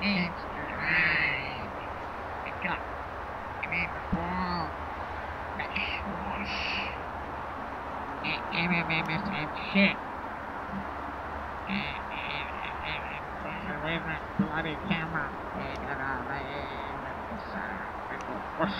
It's right. It got me the ball. Whoosh. It gave me me me some shit. And, and, and, where's my bloody camera? And, and, uh, and, and, whoosh.